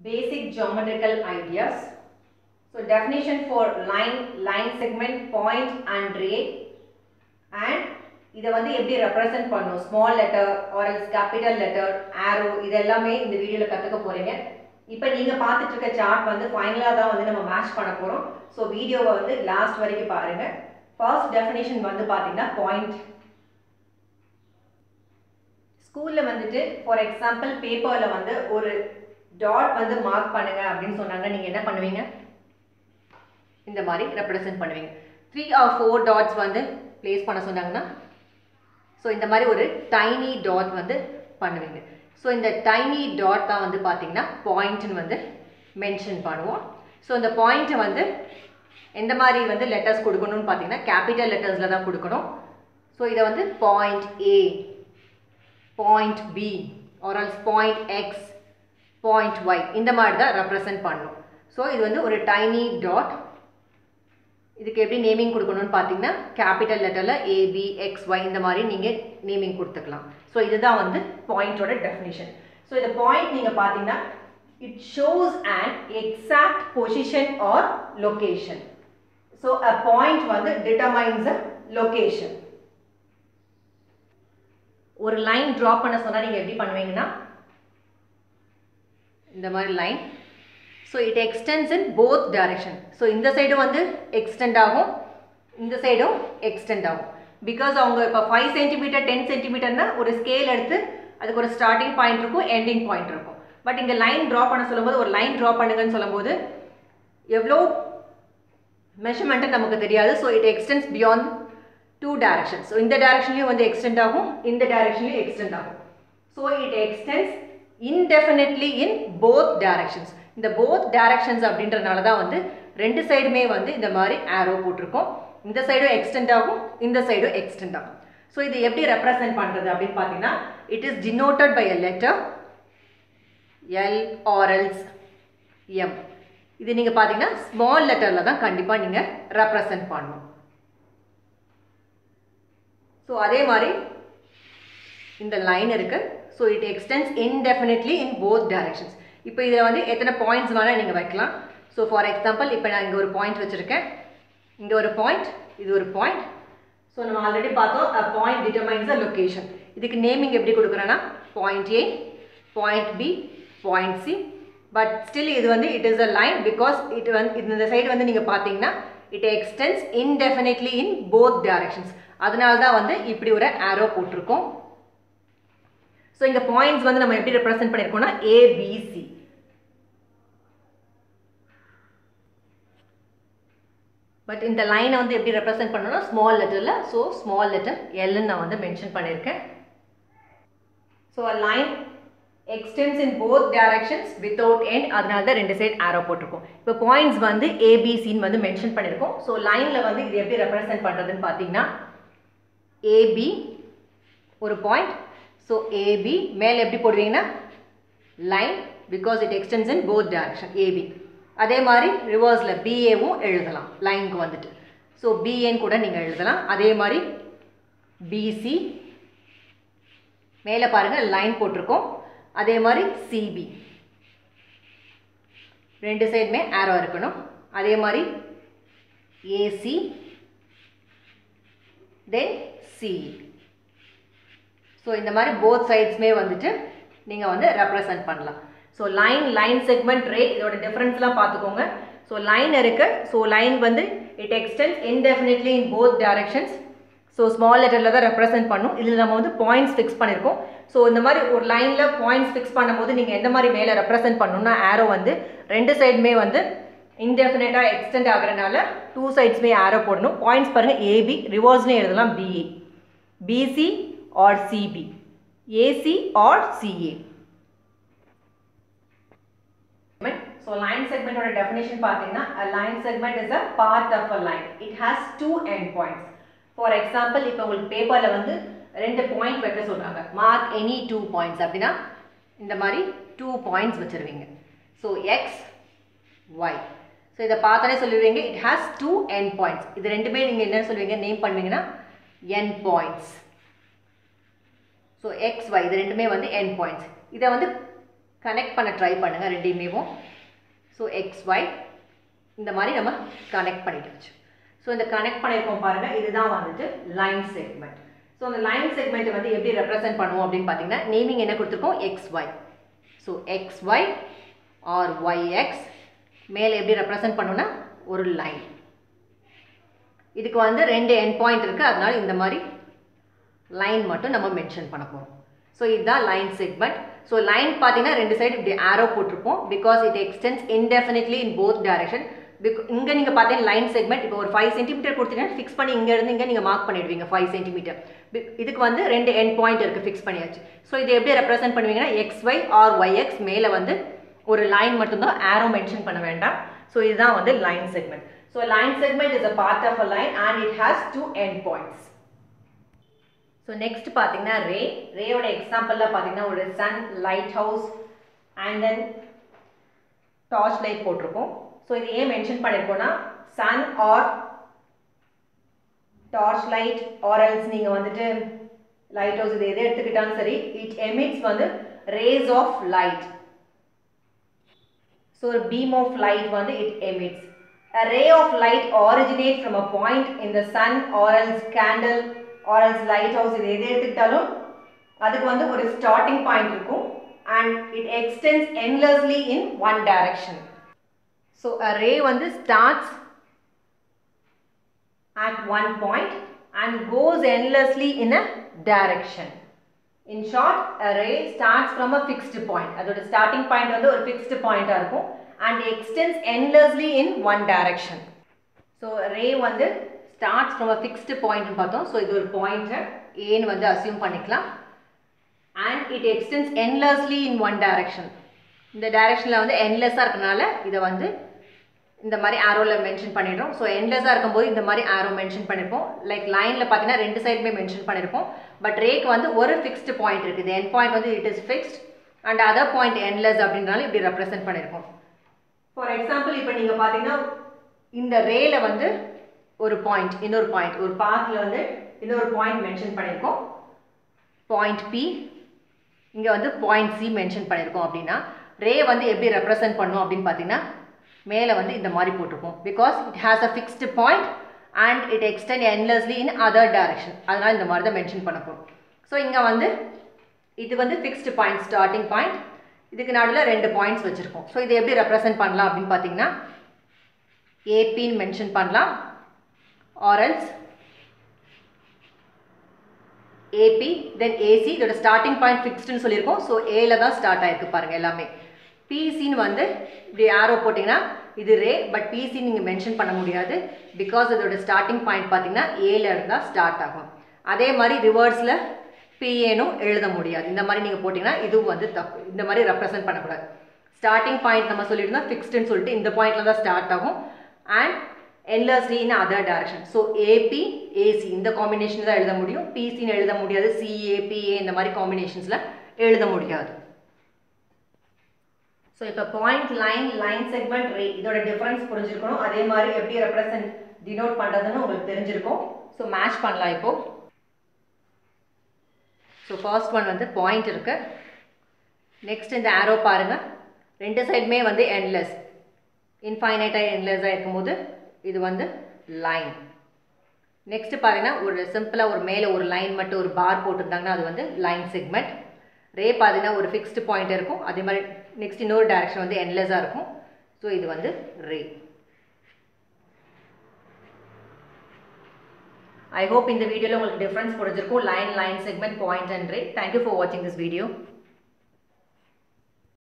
basic geometrical ideas. So definition for line, line segment, point and ray. And இதை வந்து எப்படி represent பண்ணும் small letter or capital letter arrow இது எல்லாமே இந்த வீடியோவில் கற்றுக்க போகிறீங்க இப்போ நீங்கள் பார்த்துட்டு இருக்க சார்ட் வந்து ஃபைனலாக தான் வந்து நம்ம மேட்ச் பண்ண போகிறோம் ஸோ வீடியோவை வந்து லாஸ்ட் வரைக்கும் பாருங்கள் ஃபர்ஸ்ட் டெஃபினேஷன் வந்து பார்த்தீங்கன்னா பாயிண்ட் ஸ்கூலில் வந்துட்டு ஃபார் எக்ஸாம்பிள் பேப்பரில் வந்து ஒரு டாட் வந்து மார்க் பண்ணுங்க அப்படின்னு சொன்னாங்க. நீங்கள் என்ன பண்ணுவீங்க? இந்த மாதிரி ரெப்ரசன்ட் பண்ணுவீங்க. த்ரீ ஆர் ஃபோர் டாட்ஸ் வந்து ப்ளேஸ் பண்ண சொன்னாங்கன்னா ஸோ இந்த மாதிரி ஒரு டைனி டாட் வந்து பண்ணுவீங்க. ஸோ இந்த டைனி டாட் தான் வந்து பார்த்தீங்கன்னா பாயிண்ட்னு வந்து மென்ஷன் பண்ணுவோம். ஸோ இந்த பாயிண்ட்டை வந்து எந்த மாதிரி வந்து லெட்டர்ஸ் கொடுக்கணும்னு பார்த்தீங்கன்னா கேபிட்டல் லெட்டர்ஸில் தான் கொடுக்கணும். ஸோ இதை வந்து point A point B or else point X point Y இந்த மாதிரி தான் ரெப்ரசன்ட் பண்ணணும் ஸோ இது வந்து ஒரு டைனி டாட் இதுக்கு எப்படி நேமிங் கொடுக்கணும்னு பார்த்தீங்கன்னா கேபிட்டல் லெட்டரில் ஏபி எக்ஸ் ஒய் இந்த மாதிரி நீங்கள் நேமிங் கொடுத்துக்கலாம். ஸோ இதுதான் வந்து பாயிண்டோட டெஃபினிஷன் ஸோ இந்த பாயிண்ட் நீங்கள் பார்த்தீங்கன்னா it shows and exact position or location so a point வந்து டிட்டர்மைன்ஸ் அ லொக்கேஷன் ஒரு லைன் ட்ரா பண்ண சொன்னால் நீங்கள் எப்படி பண்ணுவீங்கன்னா இந்த மாதிரி line so it extends in both direction so இந்த சைடும் வந்து எக்ஸ்டெண்ட் ஆகும். இந்த சைடும் எக்ஸ்டெண்ட் ஆகும். பிகாஸ் அவங்க இப்போ ஃபைவ் சென்டிமீட்டர் டென் சென்டிமீட்டர்னா ஒரு ஸ்கேல் எடுத்து அதுக்கு ஒரு ஸ்டார்டிங் பாயிண்ட் இருக்கும் எண்டிங் பாயிண்ட் இருக்கும். பட் இங்கே லைன் ட்ரா பண்ண சொல்லும்போது ஒரு லைன் ட்ரா பண்ணுங்கன்னு சொல்லும்போது எவ்வளோ மெஷர்மெண்ட்டு நமக்கு தெரியாது. So it extends beyond two direction so இந்த டேரக்ஷன்லேயும் வந்து எக்ஸ்டெண்ட் ஆகும் இந்த டேரக்ஷன்லேயும் எக்ஸ்டெண்ட் ஆகும். So it extends indefinitely in both directions இந்த போத் டேரக்ஷன்ஸ் அப்படின்றனால தான் வந்து ரெண்டு சைடுமே வந்து இந்த மாதிரி ஆரோ போட்டிருக்கோம். இந்த சைடும் எக்ஸ்டெண்ட் ஆகும் இந்த சைடும் எக்ஸ்டெண்ட் ஆகும். ஸோ இது எப்படி ரெப்ரசன்ட் பண்ணுறது அப்படின்னு பார்த்தீங்கன்னா it is denoted by a letter L or else M இது நீங்கள் பார்த்தீங்கன்னா ஸ்மால் லெட்டரில் தான் கண்டிப்பாக நீங்கள் ரெப்ரசன்ட் பண்ணணும். ஸோ அதே மாதிரி இந்த லைன் இருக்குது so it extends indefinitely in both directions இப்போ இதில் வந்து எத்தனை பாயிண்ட்ஸ் வேணால் நீங்கள் வைக்கலாம். ஸோ ஃபார் எக்ஸாம்பிள் இப்போ நான் இங்கே ஒரு பாயிண்ட் வச்சுருக்கேன். இங்கே ஒரு பாயிண்ட் இது ஒரு பாயிண்ட் ஸோ நம்ம ஆல்ரெடி பார்த்தோம் a point determines a location இதுக்கு நேமிங் எப்படி கொடுக்குறேன்னா point A point B point C but still இது வந்து it is a line because it வந்து இந்த சைடு வந்து நீங்கள் பார்த்தீங்கன்னா it extends indefinitely in both directions அதனால தான் வந்து இப்படி ஒரு ஆரோ போட்டிருக்கோம். ஸோ இங்கே பாயிண்ட்ஸ் வந்து நம்ம எப்படி ரெப்ரசென்ட் பண்ணியிருக்கோம்னா ஏபிசி பட் இந்த லைனை வந்து எப்படி ரெப்ரசென்ட் பண்ணணும்னா ஸ்மால் லெட்டரில் ஸோ ஸ்மால் லெட்டர் எல்னு நான் வந்து மென்ஷன் பண்ணியிருக்கேன் so a line extends in both directions without end அதனால தான் ரெண்டு சைட் ஆரோ போட்டிருக்கோம். இப்போ பாயிண்ட்ஸ் வந்து ஏபிசின்னு வந்து மென்ஷன் பண்ணியிருக்கோம் ஸோ லைனில் வந்து இது எப்படி ரெப்ரசென்ட் பண்ணுறதுன்னு பார்த்தீங்கன்னா ஏபி ஒரு பாயிண்ட் ஸோ ஏபி மேலே எப்படி போடுவீங்கன்னா line because it extends in both direction AB அதே மாதிரி ரிவர்ஸில் பிஏவும் எழுதலாம் லைனுக்கு வந்துட்டு. ஸோ பிஏன்னு கூட நீங்கள் எழுதலாம். அதே மாதிரி பிசி மேலே பாருங்கள் லைன் போட்டிருக்கோம். அதே மாதிரி சிபி ரெண்டு சைடுமே ஆரோ இருக்கணும். அதே மாதிரி ஏசி தென் சிஇ ஸோ இந்த மாதிரி போத் சைட்ஸ்மே வந்துட்டு நீங்கள் வந்து ரெப்ரசன்ட் பண்ணலாம். So line line segment ray இதோட டிஃப்ரென்ஸ்லாம் பார்த்துக்கோங்க. ஸோ லைன் இருக்குது ஸோ லைன் வந்து it extends indefinitely in both directions so small லெட்டரில் தான் ரெப்ரசென்ட் பண்ணும். இதில் நம்ம வந்து பாயிண்ட்ஸ் ஃபிக்ஸ் பண்ணியிருக்கோம் ஸோ இந்த மாதிரி ஒரு லைனில் பாயிண்ட்ஸ் ஃபிக்ஸ் பண்ணும்போது நீங்கள் எந்த மாதிரி மேலே ரெப்ரசென்ட் பண்ணணும்னா ஆரோ வந்து ரெண்டு சைடுமே வந்து இன்டெஃபினட்டாக எக்ஸ்டெண்ட் ஆகிறனால டூ சைட்ஸ்மே ஆரோ போடணும். பாயிண்ட்ஸ் பாருங்கள் ஏபி ரிவர்ஸ்லேயும் எழுதலாம் BA BC or CB, AC or CA. So line segment or definition பார்த்தீங்கன்னா a line segment is a part of a line. It has two endpoints. For example, இப்போ உங்களுக்கு பேப்பரில் வந்து ரெண்டு பாயிண்ட் வைக்க சொல்கிறாங்க மார்க் எனி டூ பாயிண்ட்ஸ் அப்படின்னா இந்த மாதிரி டூ பாயிண்ட்ஸ் வச்சுருவீங்க ஸோ எக்ஸ் ஒய் ஸோ இதை பார்த்தாலே சொல்லுவீங்க it has two end points இது ரெண்டுமே நீங்கள் என்ன சொல்லுவீங்க name பண்ணுவீங்கன்னா end points so X Y இது ரெண்டுமே வந்து என் பாயிண்ட்ஸ் இதை வந்து கனெக்ட் பண்ண ட்ரை பண்ணுங்கள் ரெண்டையுமேவும். ஸோ எக்ஸ் ஒய் இந்த மாதிரி நம்ம கனெக்ட் பண்ணிட்டாச்சு ஸோ இந்த கனெக்ட் பண்ணியிருக்கோம் பாருங்கள் இதுதான் வந்துட்டு லைன் செக்மெண்ட் ஸோ அந்த லைன் செக்மெண்ட்டை வந்து எப்படி ரெப்ரசென்ட் பண்ணுவோம் அப்படின்னு பார்த்தீங்கன்னா நேமிங் என்ன கொடுத்துருக்கோம்? X Y so X Y or Y X மேலே எப்படி ரெப்ரசென்ட் பண்ணுன்னா ஒரு லைன் இதுக்கு வந்து ரெண்டு என் பாயிண்ட் இருக்குது அதனால இந்த மாதிரி லைன் மட்டும் நம்ம மென்ஷன் பண்ண போகிறோம் ஸோ இதுதான் லைன் செக்மெண்ட் ஸோ லைன் பார்த்தீங்கன்னா ரெண்டு சைடு இப்படி ஆரோ போட்டிருப்போம். Because it extends indefinitely in both direction big இங்கே நீங்கள் பார்த்தீங்கன்னா லைன் செக்மெண்ட் இப்போ ஒரு ஃபைவ் சென்டிமீட்டர் கொடுத்தீங்கன்னா ஃபிக்ஸ் பண்ணி இங்கேருந்து இங்கே நீங்கள் மார்க் பண்ணிடுவீங்க ஃபைவ் சென்டிமீட்டர் இதுக்கு வந்து ரெண்டு எண்ட் பாயிண்ட் இருக்குது ஃபிக்ஸ் பண்ணியாச்சு. ஸோ இது எப்படி represent பண்ணுவீங்கன்னா X Y or Y X மேலே வந்து ஒரு லைன் மட்டும்தான் ஆரோ மென்ஷன் பண்ண வேண்டாம். ஸோ இதுதான் வந்து line segment so line segment is a part of a line and it has two end points so next பார்த்தீங்கன்னா ரே ரேயோட எக்ஸாம்பிளில் பார்த்தீங்கன்னா ஒரு sun light house and then torch light போட்டிருக்கோம். ஸோ இது ஏன் மென்ஷன் பண்ணியிருக்கோம்னா சன் ஆர் டார்ச் லைட் ஆரல்ஸ் நீங்கள் வந்துட்டு லைட் ஹவுஸ் இது எதை எடுத்துக்கிட்டாலும் சரி இட் எமிட்ஸ் வந்து ரேஸ் ஆஃப் லைட் ஸோ ஒரு பீம் ஆஃப் லைட் வந்து it emits A ray of light originates from a point in the sun or else candle or else lighthouse இது எது எடுத்துக்கிட்டாலும் அதுக்கு வந்து ஒரு ஸ்டார்டிங் பாயிண்ட் இருக்கும் and it extends endlessly in one direction so a ray வந்து starts at one point and goes endlessly in a direction in short a ray starts from a fixed point அதோட starting point வந்து ஒரு fixed point இருக்கும் and extends endlessly in one direction so ray வந்து starts from a fixed point பார்த்தோம். So இது ஒரு point ஏன்னு வந்து assume பண்ணிக்கலாம். And it extends endlessly in one direction. இந்த டைரக்ஷனில் வந்து என்லெஸ்ஸாக இருக்கனால இதை வந்து இந்த மாதிரி ஆரோவில் மென்ஷன் பண்ணிடுறோம். ஸோ என்லெஸ்ஸாக இருக்கும்போது இந்த மாதிரி ஆரோ மென்ஷன் பண்ணியிருப்போம் லைக் லைனில் பார்த்தீங்கன்னா ரெண்டு சைடுமே மென்ஷன் பண்ணியிருப்போம் பட் ரேக்கு வந்து ஒரு ஃபிக்ஸ்டு பாயிண்ட் இருக்குது என் பாயிண்ட் வந்து it is fixed and other point endless அப்படின்றனால இப்படி ரெப்ரசென்ட் பண்ணியிருக்கோம் ஃபார் எக்ஸாம்பிள் இப்போ நீங்கள் பார்த்தீங்கன்னா இந்த ரேல வந்து ஒரு பாயிண்ட் இன்னொரு பாயிண்ட் ஒரு பார்க்கில் வந்து இன்னொரு பாயிண்ட் மென்ஷன் பண்ணியிருக்கோம் பாயிண்ட் பி இங்கே வந்து பாயிண்ட் சி மென்ஷன் பண்ணியிருக்கோம் அப்படின்னா ரே வந்து எப்படி ரெப்ரசன்ட் பண்ணும் அப்படின்னு பார்த்தீங்கன்னா மேலே வந்து இந்த மாதிரி போட்டிருப்போம் because it has a fixed point and it extend endlessly in other direction அதனால் இந்த மாதிரி தான் மென்ஷன் பண்ண போகிறோம் ஸோ இங்கே வந்து இது வந்து ஃபிக்ஸ்டு பாயிண்ட் ஸ்டார்டிங் பாயிண்ட் இதுக்கு நடுவில் ரெண்டு பாயிண்ட்ஸ் வச்சுருக்கோம். ஸோ இது எப்படி ரெப்ரசன்ட் பண்ணலாம் அப்படின்னு பார்த்தீங்கன்னா ஏபின்னு மென்ஷன் பண்ணலாம். Or else AB then AC இதோட ஸ்டார்டிங் பாயிண்ட் ஃபிக்ஸ்டுன்னு சொல்லியிருக்கோம். ஸோ ஏல தான் ஸ்டார்ட் ஆயிருக்கு பாருங்கள் எல்லாமே. பிசின்னு வந்து இப்படி ஆரோ போட்டிங்கன்னா இது ரே பட் பிசி நீங்கள் மென்ஷன் பண்ண முடியாது. பிகாஸ் இதோட ஸ்டார்டிங் பாயிண்ட் பார்த்தீங்கன்னா ஏல இருந்தால் ஸ்டார்ட் ஆகும். அதே மாதிரி ரிவர்ஸில் பிஏனும் எழுத முடியாது. இந்த மாதிரி நீங்கள் போட்டிங்கன்னா இதுவும் வந்து தப்பு. இந்த மாதிரி ரெப்ரசன்ட் பண்ணக்கூடாது. ஸ்டார்டிங் பாயிண்ட் நம்ம சொல்லியிருந்தோம் ஃபிக்ஸ்டுன்னு சொல்லிட்டு இந்த பாயிண்ட்ல தான் ஸ்டார்ட் ஆகும். And endlessly in other direction so AB AC இந்த காம்பினேஷன் தான் எழுத முடியும். பிசின்னு எழுத முடியாது. சிஏபிஏ இந்த மாதிரி காம்பினேஷன்ஸில் எழுத முடியாது. ஸோ இப்போ point line line segment ray இதோட டிஃபரன்ஸ் புரிஞ்சிருக்கணும். அதே மாதிரி எப்படி ரெப்ரசன்ட் டினோட் பண்ணுறதுன்னு உங்களுக்கு தெரிஞ்சிருக்கும். ஸோ மேட்ச் பண்ணலாம் இப்போது ஸோ ஃபர்ஸ்ட் ஒன் வந்து பாயிண்ட் இருக்குது நெக்ஸ்ட் இந்த ஆரோ பாருங்கள் ரெண்டு சைடுமே வந்து என்லெஸ் இன்ஃபைனைட்டாக என்லெஸ்ஸாக இருக்கும்போது இது வந்து லைன் நெக்ஸ்ட் பார்த்தீங்கன்னா ஒரு சிம்பிளாக ஒரு மேலே ஒரு லைன் மட்டும் ஒரு பார் போட்டிருந்தாங்கன்னா அது வந்து லைன் செக்மெண்ட் ரே பார்த்தீங்கன்னா ஒரு ஃபிக்ஸ்டு பாயிண்ட் இருக்கும். அதே மாதிரி நெக்ஸ்ட் இன்னொரு டேரெக்ஷன் வந்து என்லெஸ்ஸாக இருக்கும். ஸோ இது வந்து ரே ஐ ஹோப் இந்த வீடியோவில் உங்களுக்கு டிஃப்ரென்ஸ் புரிஞ்சிருக்கும். Line line segment point and ray thank you for வாட்சிங் திஸ் வீடியோ